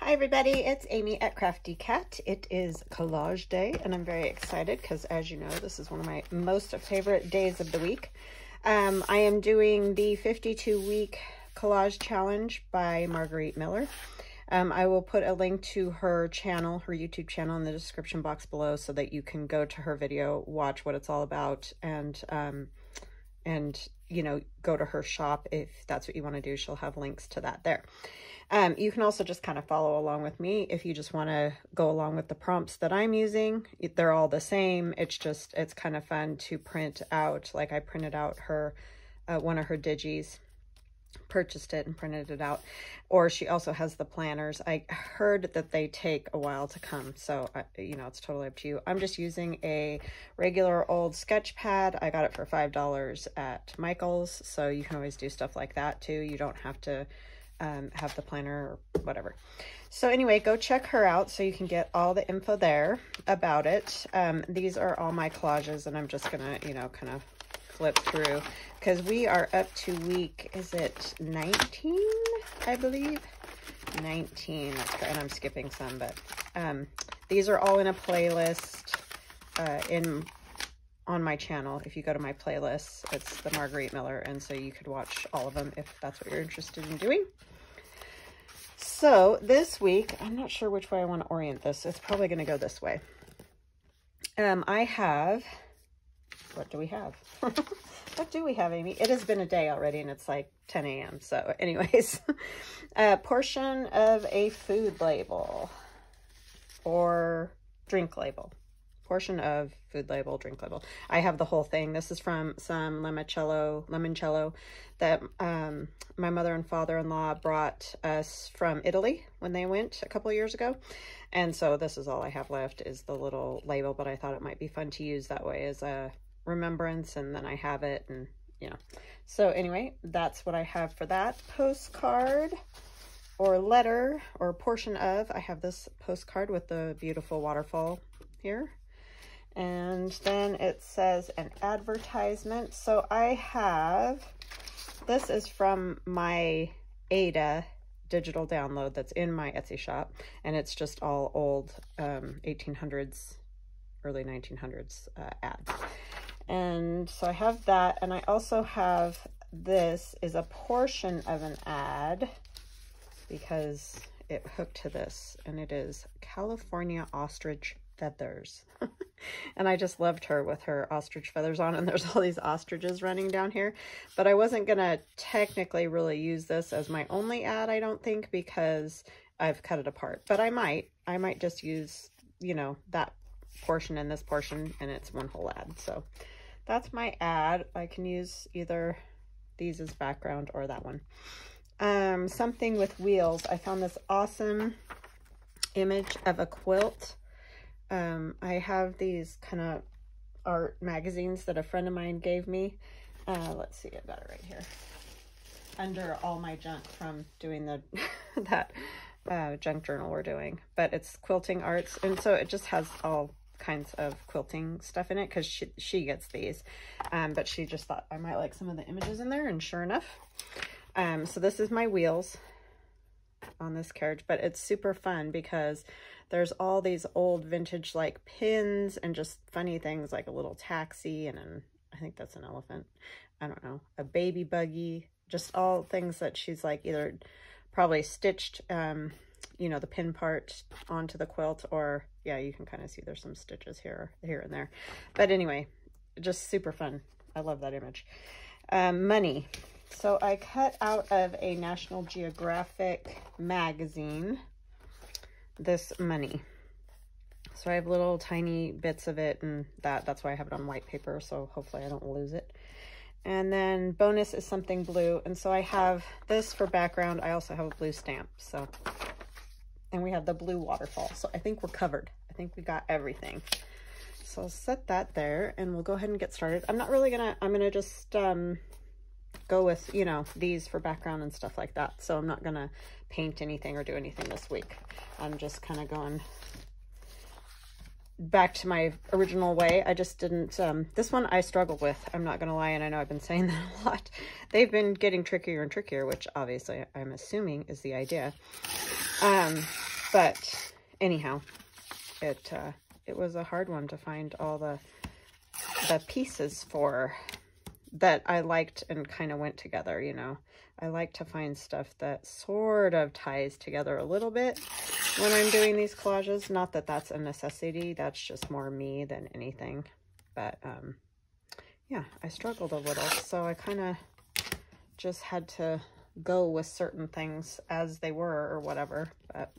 Hi everybody, it's Amy at Crafty Cat. It is collage day and I'm very excited because as you know, this is one of my most favorite days of the week. Um, I am doing the 52 week collage challenge by Margarete Miller. Um, I will put a link to her channel, her YouTube channel in the description box below so that you can go to her video, watch what it's all about and, um, and, you know, go to her shop if that's what you want to do. She'll have links to that there. Um, you can also just kind of follow along with me if you just want to go along with the prompts that I'm using. They're all the same. It's just, it's kind of fun to print out. Like I printed out her, uh, one of her digis, purchased it and printed it out. Or she also has the planners. I heard that they take a while to come. So, uh, you know, it's totally up to you. I'm just using a regular old sketch pad. I got it for $5 at Michael's. So you can always do stuff like that too. You don't have to um, have the planner or whatever. So anyway, go check her out so you can get all the info there about it. Um, these are all my collages and I'm just gonna, you know, kind of flip through because we are up to week, is it 19, I believe? 19, and I'm skipping some, but um, these are all in a playlist uh, in on my channel. If you go to my playlist, it's the Margarete Miller, and so you could watch all of them if that's what you're interested in doing. So this week, I'm not sure which way I want to orient this. It's probably going to go this way. Um, I have, what do we have? what do we have, Amy? It has been a day already and it's like 10 a.m. So anyways, a portion of a food label or drink label portion of food label, drink label. I have the whole thing. This is from some limoncello, limoncello that um, my mother and father-in-law brought us from Italy when they went a couple years ago. And so this is all I have left is the little label, but I thought it might be fun to use that way as a remembrance and then I have it and you know. So anyway, that's what I have for that postcard or letter or portion of. I have this postcard with the beautiful waterfall here. And then it says an advertisement. So I have, this is from my Ada digital download that's in my Etsy shop. And it's just all old um, 1800s, early 1900s uh, ads. And so I have that. And I also have this is a portion of an ad because it hooked to this. And it is California Ostrich Feathers. and I just loved her with her ostrich feathers on. And there's all these ostriches running down here. But I wasn't going to technically really use this as my only ad, I don't think, because I've cut it apart. But I might. I might just use, you know, that portion and this portion, and it's one whole ad. So that's my ad. I can use either these as background or that one. Um, something with wheels. I found this awesome image of a quilt um, I have these kind of art magazines that a friend of mine gave me. Uh, let's see, I got it right here. Under all my junk from doing the that uh, junk journal we're doing. But it's quilting arts, and so it just has all kinds of quilting stuff in it because she, she gets these. Um, but she just thought I might like some of the images in there, and sure enough. Um, so this is my wheels on this carriage, but it's super fun because there's all these old vintage like pins and just funny things like a little taxi and an, I think that's an elephant. I don't know, a baby buggy, just all things that she's like either probably stitched, um, you know, the pin part onto the quilt or yeah, you can kind of see there's some stitches here, here and there. But anyway, just super fun. I love that image. Um, money. So I cut out of a National Geographic magazine this money. So I have little tiny bits of it and that that's why I have it on white paper. So hopefully I don't lose it. And then bonus is something blue. And so I have this for background. I also have a blue stamp. So, and we have the blue waterfall. So I think we're covered. I think we got everything. So I'll set that there and we'll go ahead and get started. I'm not really gonna, I'm gonna just um, go with, you know, these for background and stuff like that. So I'm not going to paint anything or do anything this week. I'm just kind of going back to my original way. I just didn't, um, this one I struggle with. I'm not going to lie, and I know I've been saying that a lot. They've been getting trickier and trickier, which obviously I'm assuming is the idea. Um, But anyhow, it uh, it was a hard one to find all the the pieces for that I liked and kind of went together, you know. I like to find stuff that sort of ties together a little bit when I'm doing these collages. Not that that's a necessity. That's just more me than anything. But, um, yeah, I struggled a little. So I kind of just had to go with certain things as they were or whatever. But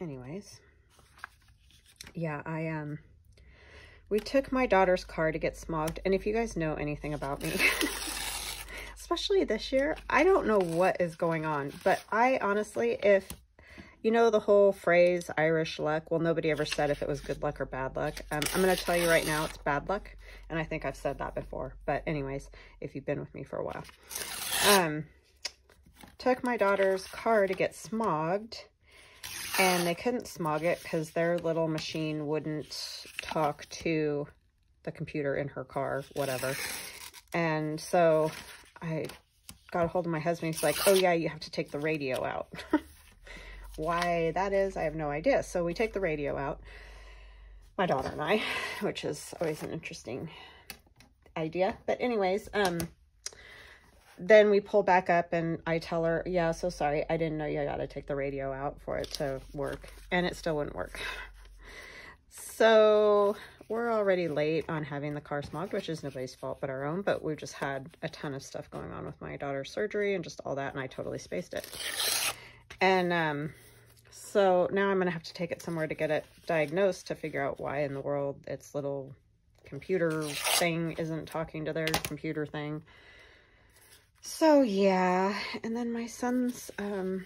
anyways, yeah, I, um, we took my daughter's car to get smogged. And if you guys know anything about me, especially this year, I don't know what is going on. But I honestly, if you know the whole phrase Irish luck, well, nobody ever said if it was good luck or bad luck. Um, I'm going to tell you right now it's bad luck. And I think I've said that before. But anyways, if you've been with me for a while. Um, took my daughter's car to get smogged and they couldn't smog it because their little machine wouldn't talk to the computer in her car, whatever. And so I got a hold of my husband. He's like, oh yeah, you have to take the radio out. Why that is, I have no idea. So we take the radio out, my daughter and I, which is always an interesting idea. But anyways, um, then we pull back up and I tell her, yeah, so sorry. I didn't know you got to take the radio out for it to work. And it still wouldn't work. So we're already late on having the car smogged, which is nobody's fault but our own. But we've just had a ton of stuff going on with my daughter's surgery and just all that. And I totally spaced it. And um, so now I'm going to have to take it somewhere to get it diagnosed to figure out why in the world its little computer thing isn't talking to their computer thing. So yeah, and then my son's um,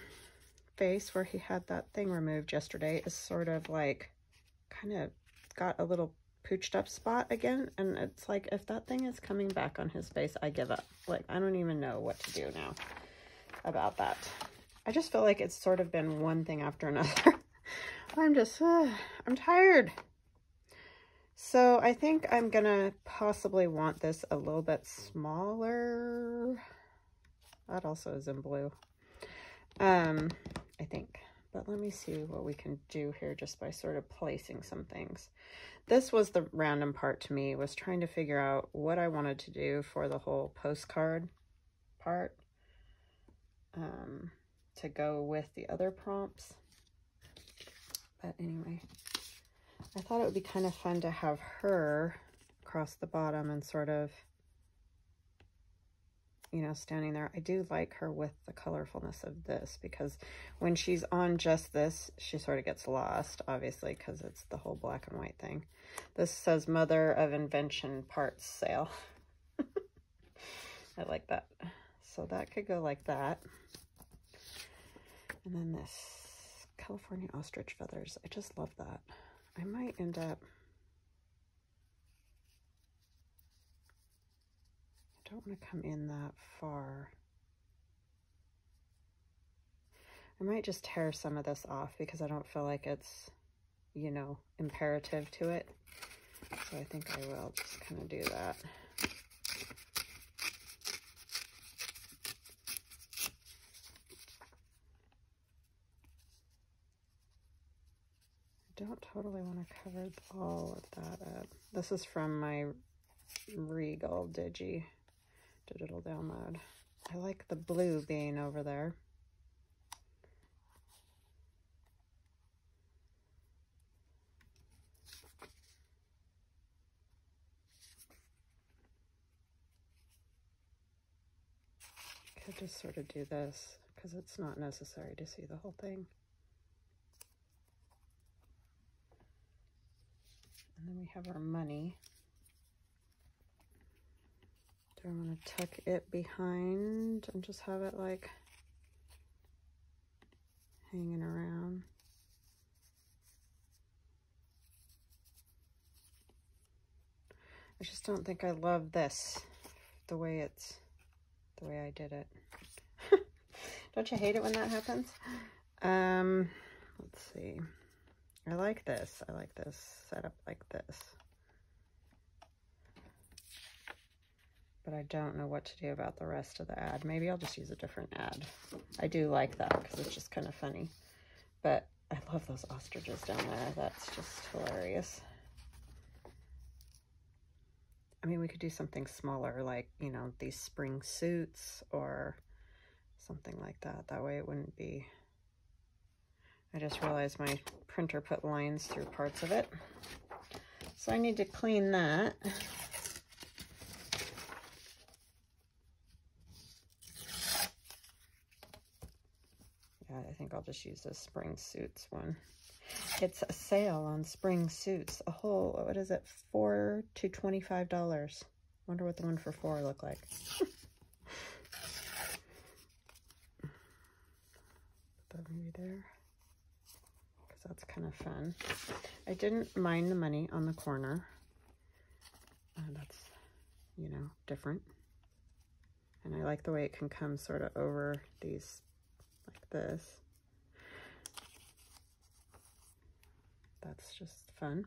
face where he had that thing removed yesterday is sort of like kind of got a little pooched up spot again. And it's like, if that thing is coming back on his face, I give up. Like, I don't even know what to do now about that. I just feel like it's sort of been one thing after another. I'm just, uh, I'm tired. So I think I'm going to possibly want this a little bit smaller. That also is in blue. Um, I think. But let me see what we can do here just by sort of placing some things. This was the random part to me, was trying to figure out what I wanted to do for the whole postcard part um, to go with the other prompts. But anyway, I thought it would be kind of fun to have her across the bottom and sort of you know, standing there. I do like her with the colorfulness of this because when she's on just this, she sort of gets lost, obviously, because it's the whole black and white thing. This says Mother of Invention Parts Sale. I like that. So that could go like that. And then this California Ostrich Feathers. I just love that. I might end up don't want to come in that far. I might just tear some of this off because I don't feel like it's, you know, imperative to it. So I think I will just kind of do that. I don't totally want to cover all of that up. This is from my Regal Digi digital download. I like the blue being over there. Could just sort of do this because it's not necessary to see the whole thing. And then we have our money. Do I want to tuck it behind and just have it like hanging around? I just don't think I love this, the way it's, the way I did it. don't you hate it when that happens? Um, let's see. I like this. I like this set up like this. But I don't know what to do about the rest of the ad. Maybe I'll just use a different ad. I do like that because it's just kind of funny. But I love those ostriches down there. That's just hilarious. I mean, we could do something smaller, like, you know, these spring suits or something like that. That way it wouldn't be... I just realized my printer put lines through parts of it. So I need to clean that. I think I'll just use this spring suits one. It's a sale on spring suits. A whole, what is it, four to $25. Wonder what the one for four look like. Put that maybe there. Because that's kind of fun. I didn't mind the money on the corner. Uh, that's, you know, different. And I like the way it can come sort of over these like this. That's just fun.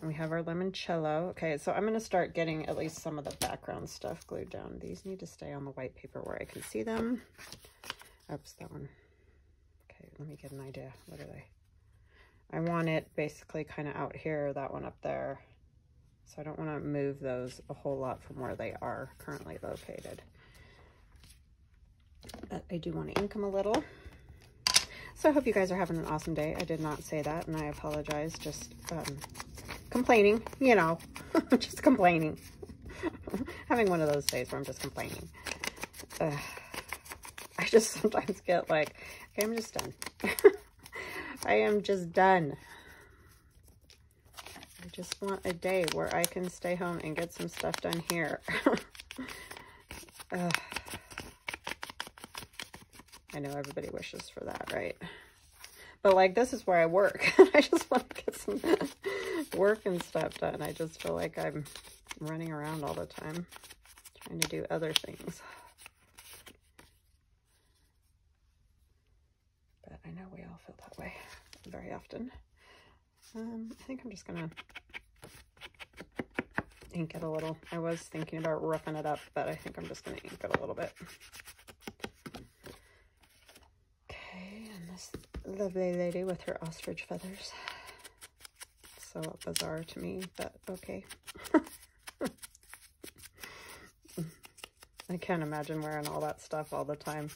And we have our limoncello. Okay, so I'm going to start getting at least some of the background stuff glued down. These need to stay on the white paper where I can see them. Oops, that one. Okay, let me get an idea. What are they? I want it basically kind of out here, that one up there. So I don't want to move those a whole lot from where they are currently located. But I do want to ink them a little. So I hope you guys are having an awesome day. I did not say that, and I apologize. Just um, complaining, you know, just complaining. having one of those days where I'm just complaining. I just sometimes get like, okay, I'm just done. I am just done. I just want a day where I can stay home and get some stuff done here. I know everybody wishes for that, right? But like, this is where I work. I just want to get some work and stuff done. I just feel like I'm running around all the time trying to do other things. But I know we all feel that way very often. Um, I think I'm just to ink it a little. I was thinking about roughing it up, but I think I'm just to ink it a little bit. This lovely lady with her ostrich feathers. So bizarre to me, but okay. I can't imagine wearing all that stuff all the time.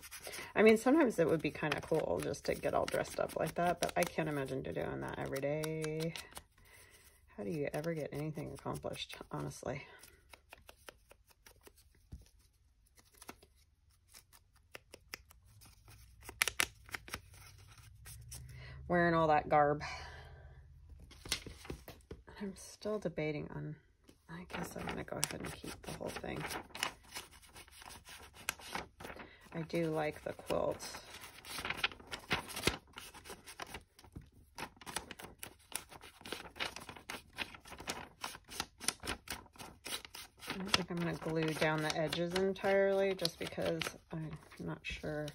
I mean, sometimes it would be kind of cool just to get all dressed up like that, but I can't imagine doing that every day. How do you ever get anything accomplished, honestly? Wearing all that garb. I'm still debating on, I guess I'm going to go ahead and keep the whole thing. I do like the quilt. I think I'm going to glue down the edges entirely just because I'm not sure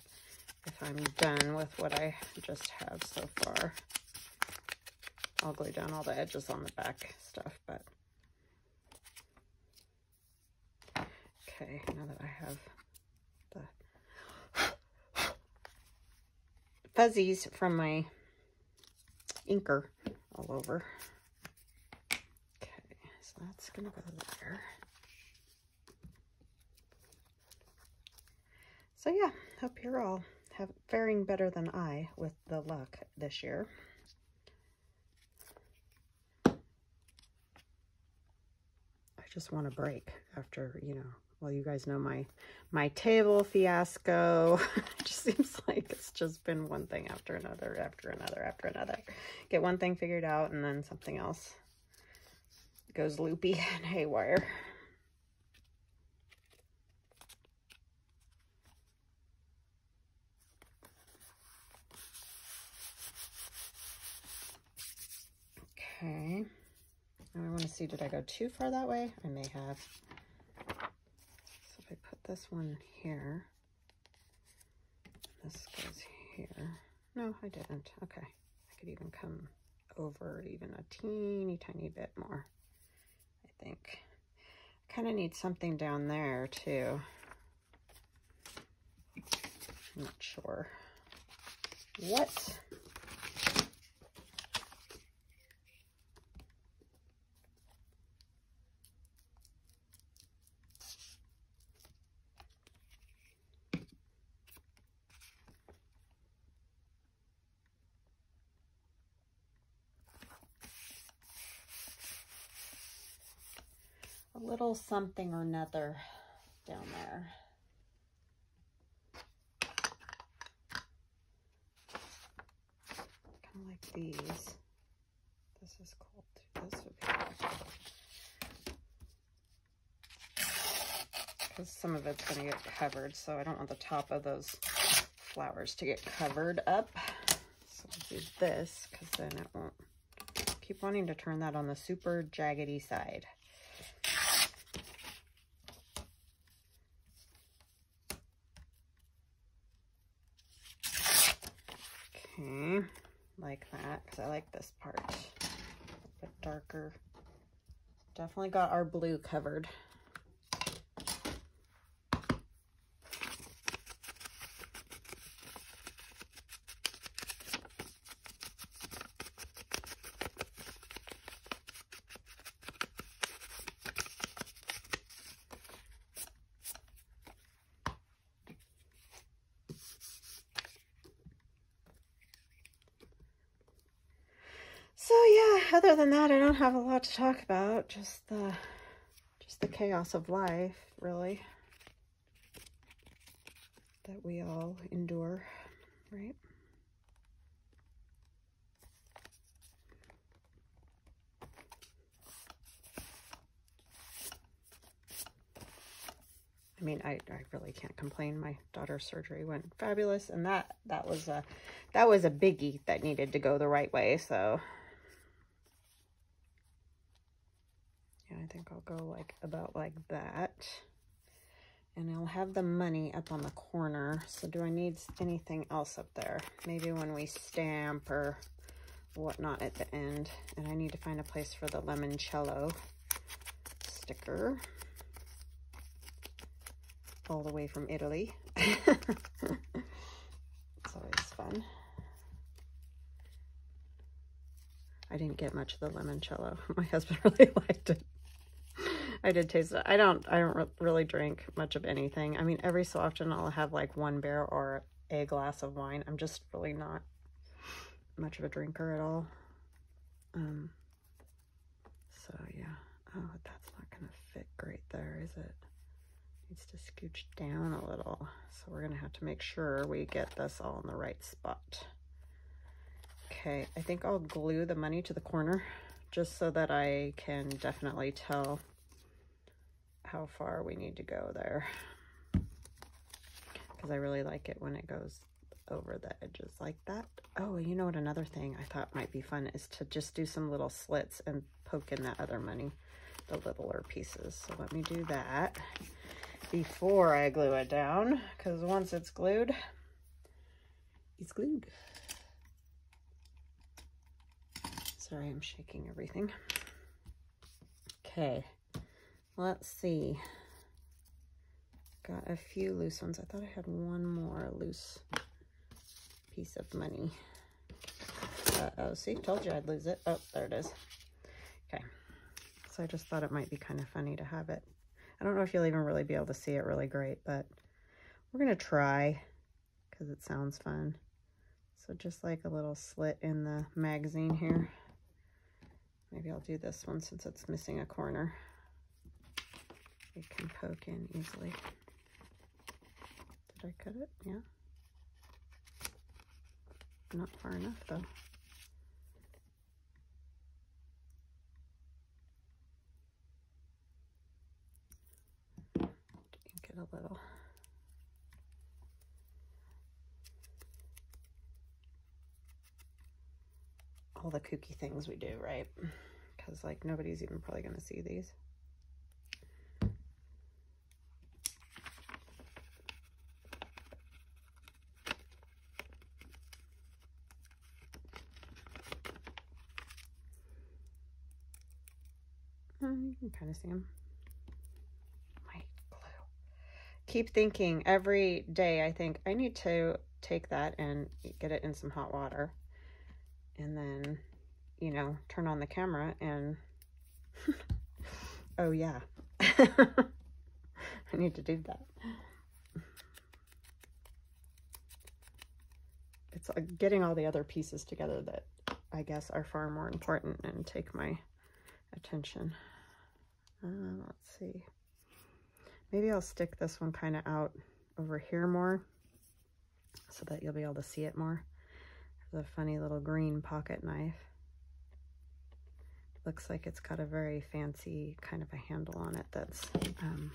I'm done with what I just have so far. I'll glue down all the edges on the back stuff, but okay, now that I have the fuzzies from my inker all over. Okay, so that's gonna go there. So yeah, hope you're all have faring better than I with the luck this year. I just want a break after, you know, well, you guys know my my table fiasco. it just seems like it's just been one thing after another, after another, after another. Get one thing figured out and then something else goes loopy and haywire. Okay. Now I want to see, did I go too far that way? I may have. So if I put this one here, this goes here. No, I didn't. Okay. I could even come over even a teeny tiny bit more, I think. I kind of need something down there too. I'm not sure what a little something or another down there. Kind of like these. This is cool This would be cool. Because some of it's going to get covered, so I don't want the top of those flowers to get covered up. So I'll do this, because then it won't keep wanting to turn that on the super jaggedy side. Okay, like that, I like this part. A bit darker. Definitely got our blue covered. other than that, I don't have a lot to talk about. Just the, just the chaos of life, really, that we all endure, right? I mean, I, I really can't complain. My daughter's surgery went fabulous, and that that was a that was a biggie that needed to go the right way. So think I'll go like about like that. And I'll have the money up on the corner. So do I need anything else up there? Maybe when we stamp or whatnot at the end. And I need to find a place for the limoncello sticker. All the way from Italy. it's always fun. I didn't get much of the limoncello. My husband really liked it. I did taste it. I don't, I don't really drink much of anything. I mean, every so often I'll have like one beer or a glass of wine. I'm just really not much of a drinker at all. Um, so yeah. Oh, that's not going to fit great there, is it? Needs to scooch down a little. So we're going to have to make sure we get this all in the right spot. Okay, I think I'll glue the money to the corner just so that I can definitely tell how far we need to go there. Because I really like it when it goes over the edges like that. Oh, you know what another thing I thought might be fun is to just do some little slits and poke in that other money, the littler pieces. So let me do that before I glue it down, because once it's glued, it's glued. Sorry, I'm shaking everything. Okay. Let's see. Got a few loose ones. I thought I had one more loose piece of money. Uh-oh, see, told you I'd lose it. Oh, there it is. Okay, so I just thought it might be kind of funny to have it. I don't know if you'll even really be able to see it really great, but we're going to try because it sounds fun. So just like a little slit in the magazine here. Maybe I'll do this one since it's missing a corner it can poke in easily. Did I cut it? Yeah. Not far enough though. Ink it a little. All the kooky things we do, right? Because like nobody's even probably going to see these. You can kind of see them. My glue. Keep thinking every day, I think, I need to take that and get it in some hot water. And then, you know, turn on the camera and... oh, yeah. I need to do that. It's like getting all the other pieces together that I guess are far more important and take my attention. Uh, let's see. Maybe I'll stick this one kind of out over here more so that you'll be able to see it more. There's a funny little green pocket knife. Looks like it's got a very fancy kind of a handle on it that's um,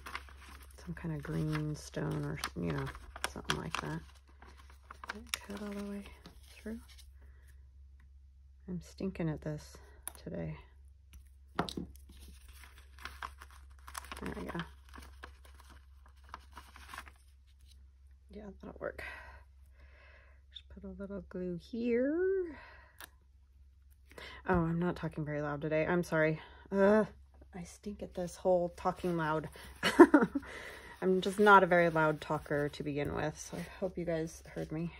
some kind of green stone or, you know, something like that. Cut all the way through. I'm stinking at this today. There we go. Yeah, that'll work. Just put a little glue here. Oh, I'm not talking very loud today. I'm sorry. Uh, I stink at this whole talking loud. I'm just not a very loud talker to begin with, so I hope you guys heard me.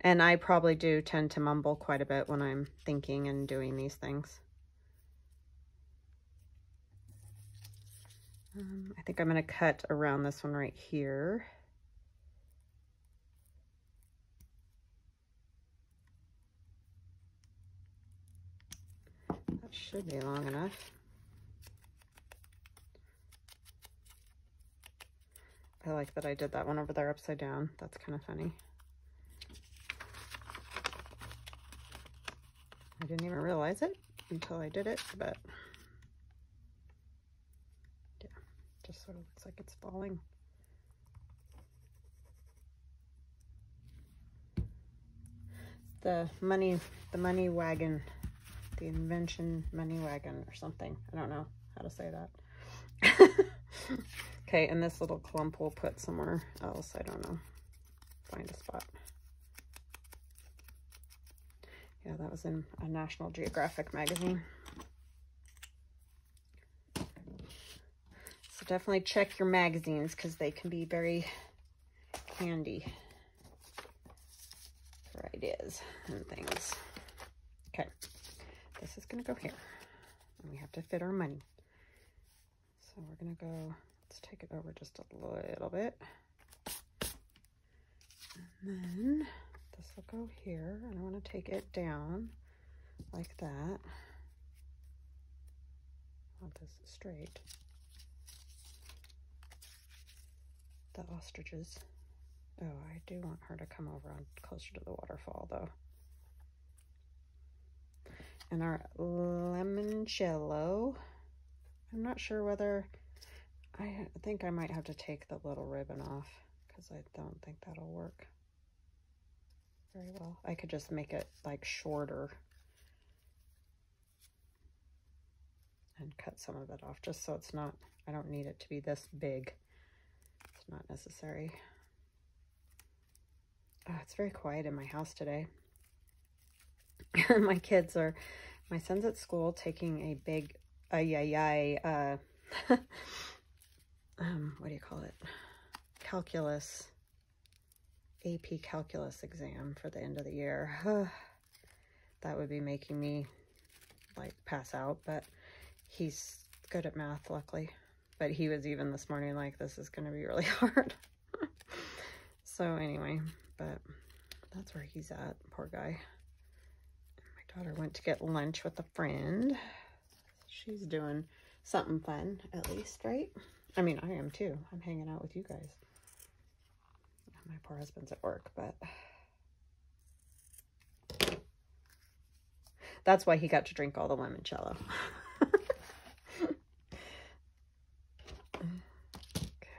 And I probably do tend to mumble quite a bit when I'm thinking and doing these things. Um, I think I'm going to cut around this one right here. That should be long enough. I like that I did that one over there upside down. That's kind of funny. I didn't even realize it until I did it, but yeah, just sort of looks like it's falling. The money, the money wagon, the invention money wagon or something. I don't know how to say that. okay, and this little clump we'll put somewhere else. I don't know. Find a spot. Yeah, that was in a National Geographic magazine. Definitely check your magazines because they can be very handy for ideas and things. Okay, this is going to go here. And we have to fit our money. So we're going to go, let's take it over just a little bit. And then this will go here and I want to take it down like that. I want this straight. The ostriches. Oh, I do want her to come over on closer to the waterfall though. And our limoncello. I'm not sure whether I think I might have to take the little ribbon off because I don't think that'll work very well. I could just make it like shorter and cut some of it off just so it's not, I don't need it to be this big. Not necessary. Oh, it's very quiet in my house today. my kids are, my son's at school taking a big, uh, yeah, yeah, um, what do you call it? Calculus AP calculus exam for the end of the year. that would be making me like pass out, but he's good at math, luckily. But he was even this morning like, this is going to be really hard. so anyway, but that's where he's at, poor guy. My daughter went to get lunch with a friend. She's doing something fun, at least, right? I mean, I am too. I'm hanging out with you guys my poor husband's at work, but that's why he got to drink all the limoncello.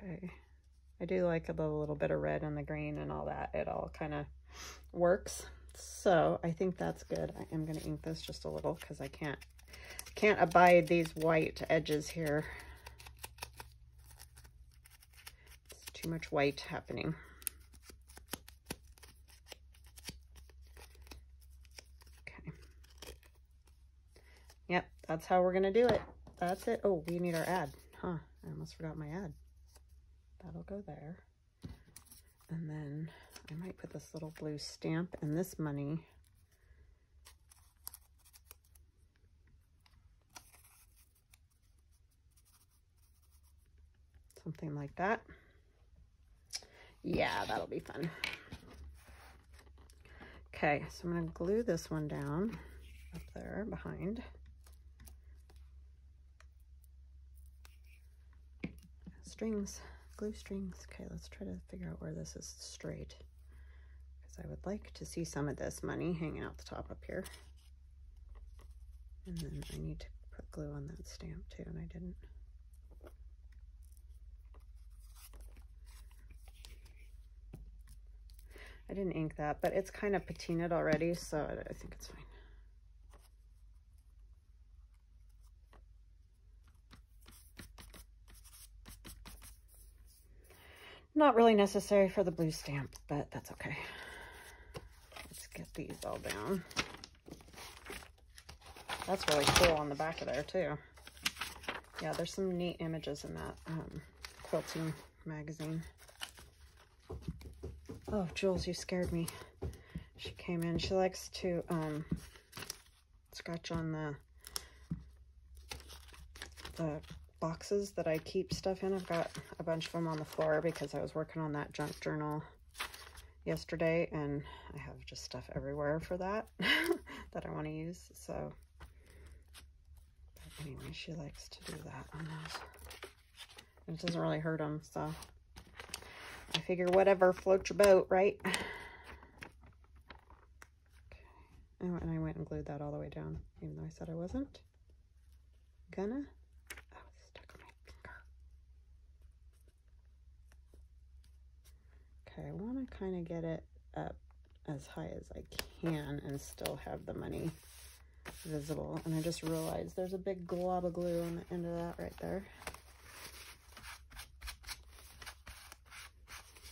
okay. I do like the little bit of red and the green and all that. It all kind of works. So I think that's good. I am going to ink this just a little because I can't can't abide these white edges here. It's too much white happening. Okay. Yep, that's how we're going to do it. That's it. Oh, we need our ad. Huh, I almost forgot my ad. That'll go there. And then I might put this little blue stamp and this money something like that. Yeah, that'll be fun. Okay, so I'm going to glue this one down up there behind. Strings glue strings. Okay, let's try to figure out where this is straight. Because I would like to see some of this money hanging out the top up here. And then I need to put glue on that stamp too, and I didn't. I didn't ink that, but it's kind of patinaed already, so I think it's fine. Not really necessary for the blue stamp, but that's okay. Let's get these all down. That's really cool on the back of there too. Yeah, there's some neat images in that um, quilting magazine. Oh, Jules, you scared me. She came in. She likes to um, scratch on the the boxes that I keep stuff in. I've got a bunch of them on the floor because I was working on that junk journal yesterday and I have just stuff everywhere for that that I want to use. So but anyway, she likes to do that on those. It doesn't really hurt them, so I figure whatever floats your boat, right? Okay. Oh, and I went and glued that all the way down, even though I said I wasn't gonna. Oh, it's stuck on my finger. Okay, I want to kind of get it up as high as I can and still have the money visible. And I just realized there's a big glob of glue on the end of that right there.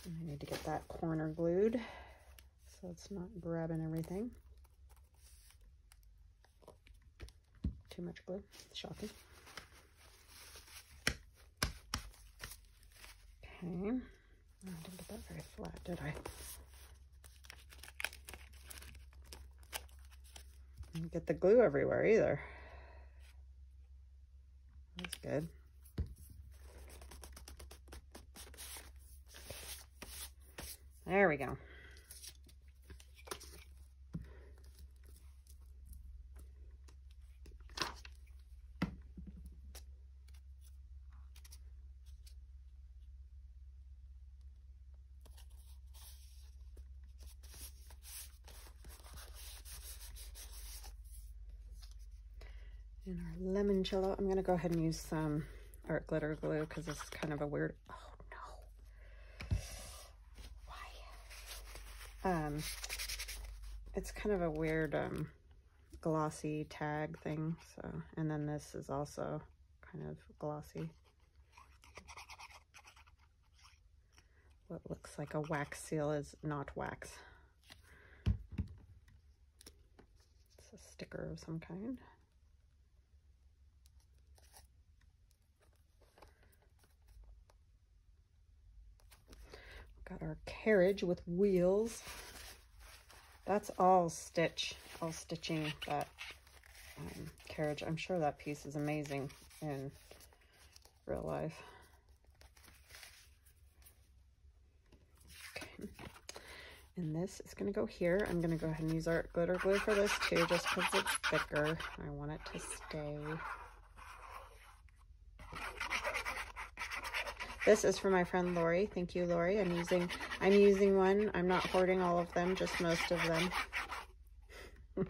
I need to get that corner glued so it's not grabbing everything. Too much glue, shocking. Okay, I didn't get that very flat, did I? Didn't get the glue everywhere either. That's good. There we go. In our limoncello, I'm to go ahead and use some art glitter glue because this is kind of a weird, oh no, why? Um, it's kind of a weird um, glossy tag thing. So, and then this is also kind of glossy. What looks like a wax seal is not wax. It's a sticker of some kind. Got our carriage with wheels. That's all stitch, all stitching that um, carriage. I'm sure that piece is amazing in real life. Okay. And this is going to go here. I'm going to go ahead and use our glitter glue for this too, just because it's thicker. I want it to stay This is for my friend Lori. Thank you, Lori. I'm using I'm using one. I'm not hoarding all of them, just most of them.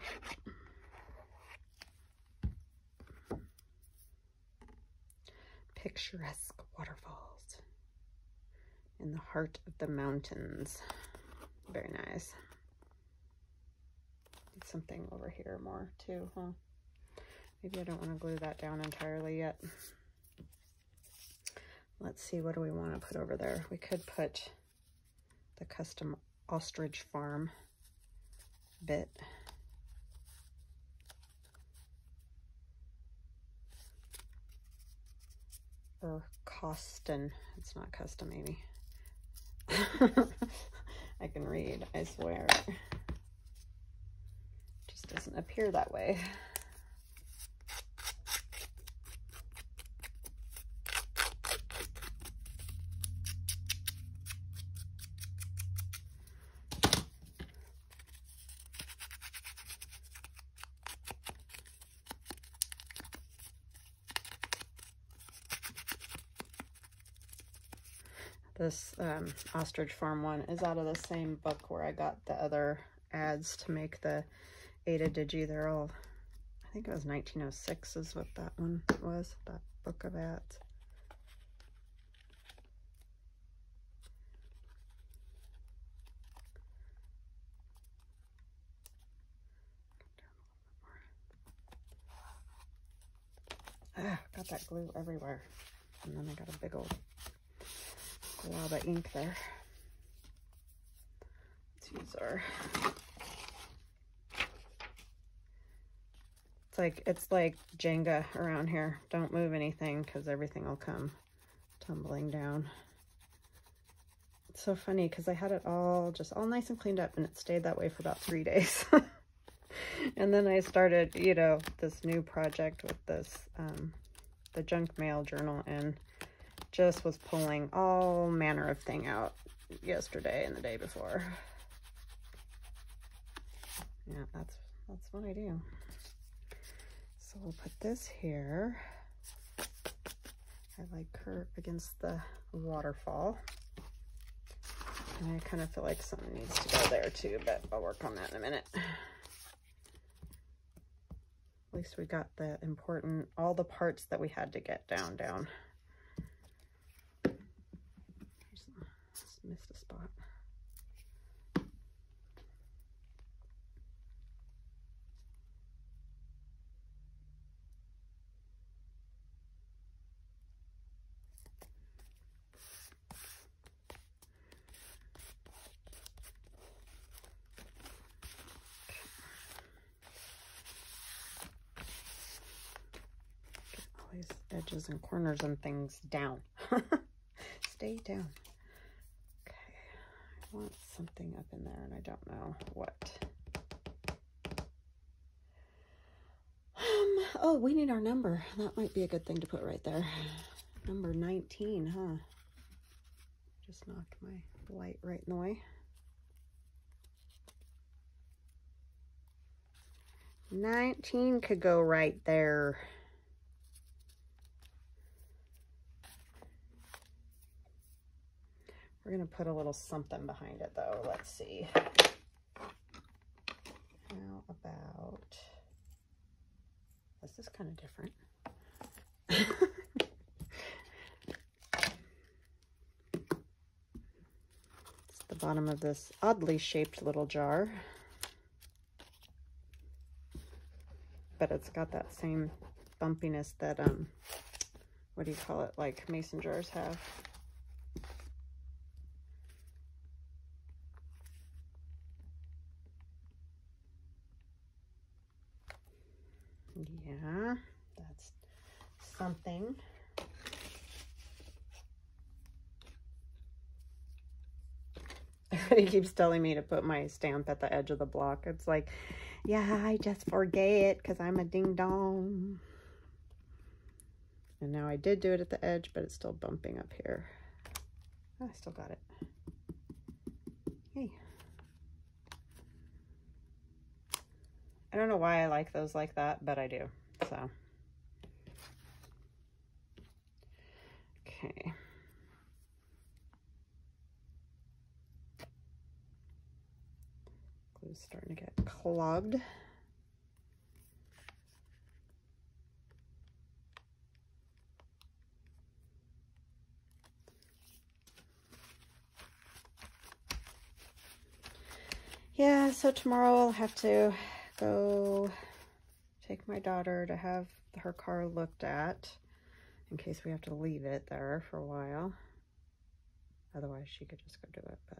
Picturesque waterfalls in the heart of the mountains. Very nice. Need something over here more too, huh? Maybe I don't want to glue that down entirely yet. Let's see, what do we want to put over there? We could put the custom ostrich farm bit. Or Cawston. It's not custom, maybe. I can read, I swear. It Just doesn't appear that way. This um, Ostrich Farm one is out of the same book where I got the other ads to make the Ada Digi. They're all, I think it was 1906 is what that one was, that book of ads. Ah, got that glue everywhere. And then I got a big old glob of ink there. Let's use our... It's like, it's like Jenga around here. Don't move anything because everything will come tumbling down. It's so funny because I had it all just all nice and cleaned up and it stayed that way for about three days. and then I started, you know, this new project with this, um, the junk mail journal and just was pulling all manner of thing out yesterday and the day before. Yeah, that's, that's what I do. So we'll put this here. I like her against the waterfall. And I kind of feel like something needs to go there too, but I'll work on that in a minute. At least we got the important, all the parts that we had to get down, down. Missed a spot. Get all these edges and corners and things down. Stay down. Want something up in there and I don't know what. Um, oh, we need our number. That might be a good thing to put right there. Number 19, huh? Just knocked my light right in the way. 19 could go right there. We're going to put a little something behind it, though. Let's see. How about... This is kind of different. it's the bottom of this oddly shaped little jar. But it's got that same bumpiness that, um, what do you call it, like mason jars have. Yeah, that's something. Everybody keeps telling me to put my stamp at the edge of the block. It's like, yeah, I just forget because I'm a ding-dong. And now I did do it at the edge, but it's still bumping up here. Oh, I still got it. Hey. I don't know why I like those like that, but I do. So, okay. Glue's starting to get clogged. Yeah, so tomorrow I'll have to go take my daughter to have her car looked at in case we have to leave it there for a while. Otherwise, she could just go do it, but...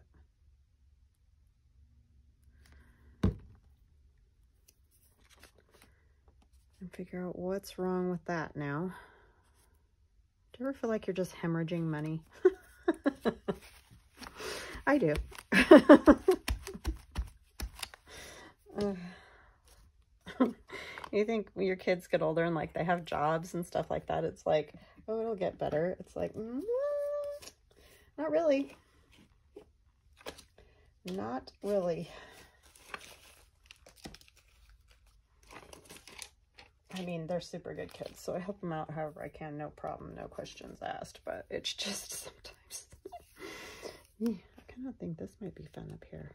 And figure out what's wrong with that now. Do you ever feel like you're just hemorrhaging money? I do. you think when your kids get older and like they have jobs and stuff like that, it's like, oh, it'll get better. It's like, mm, not really. Not really. I mean, they're super good kids, so I help them out however I can, no problem, no questions asked, but it's just sometimes Yeah, I kind of think this might be fun up here.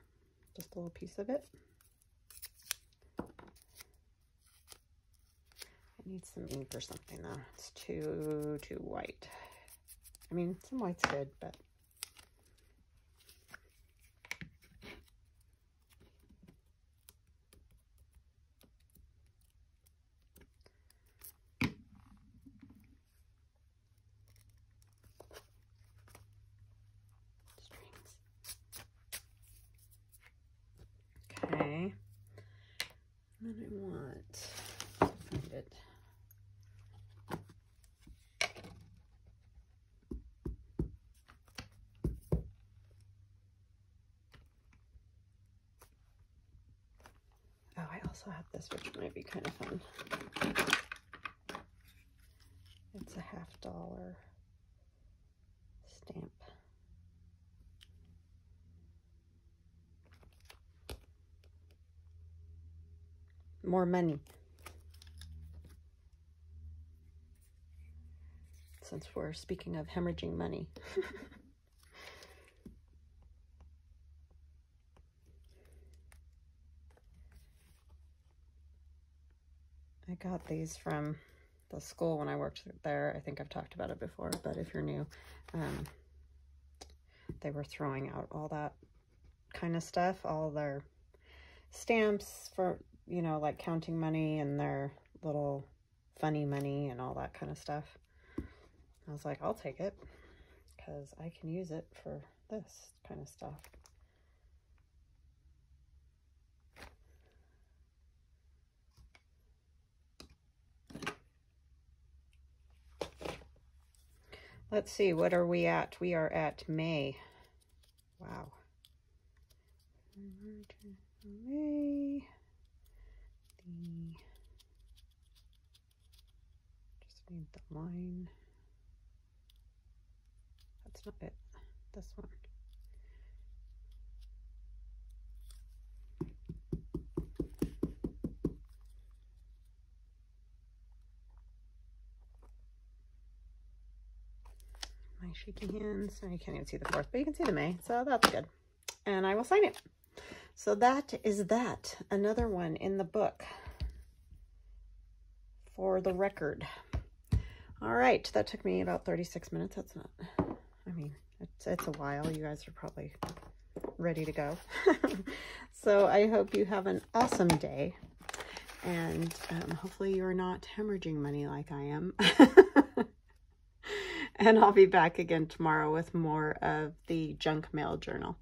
Just a little piece of it. I need some ink or something though. It's too, too white. I mean, some white's good, but Okay. And then I want find it. Oh, I also have this, which might be kind of fun. It's a half dollar stamp. More money. Since we're speaking of hemorrhaging money. got these from the school when I worked there. I think I've talked about it before, but if you're new, um, they were throwing out all that kind of stuff, all their stamps for, you know, like counting money and their little funny money and all that kind of stuff. I was like, I'll take it because I can use it for this kind of stuff. Let's see, what are we at? We are at May. Wow. May. The just need the line. That's not it. This one. Shaky hands. you can't even see the fourth, but you can see the May, so that's good. And I will sign it. So that is that. Another one in the book for the record. All right, that took me about 36 minutes. That's not, I mean, it's, it's a while. You guys are probably ready to go. so I hope you have an awesome day. And um, hopefully you're not hemorrhaging money like I am. and I'll be back again tomorrow with more of the junk mail journal.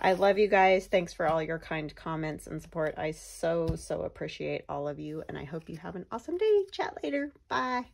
I love you guys. Thanks for all your kind comments and support. I so, so appreciate all of you, and I hope you have an awesome day. Chat later. Bye.